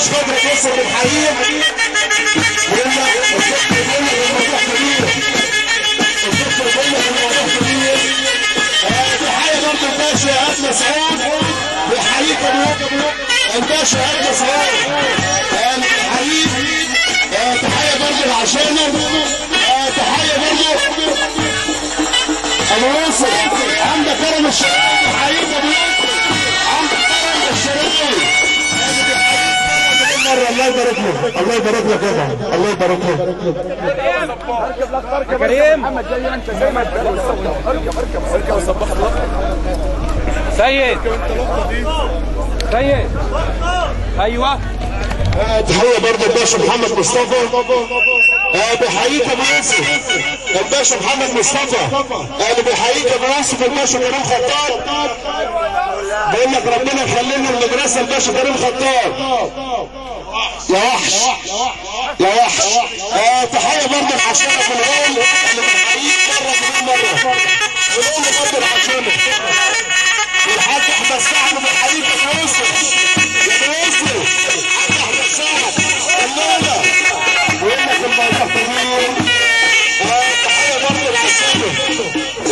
عشان خاطر توصل آه، تحيه برضه الباشا ادنى سعود بيحييك ابو الباشا آه، آه، تحيه برضه عشانه آه، تحيه برضه ابو يوسف عندك كرم الشرقاوي بيحييك ابو يوسف يبارك لك الله يبارك لك يا الله يبارك لك كريم. محمد جاي انت زي ما اركب اركب اركب وصبح سيد. سيد. أيوه. تحية برضه الباشا محمد مصطفى. بيحييك ابو يوسف الباشا محمد مصطفى؟ اللي بيحييك ابو يوسف الباشا كريم خطاب؟ بقول لك ربنا يخلي لنا المدرسة الباشا كريم خطاب. يا وحش يا وحش. آه، تحية برضه لحسين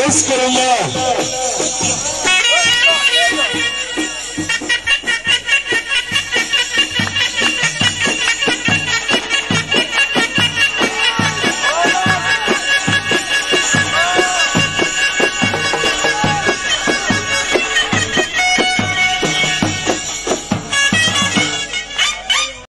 كبير آه،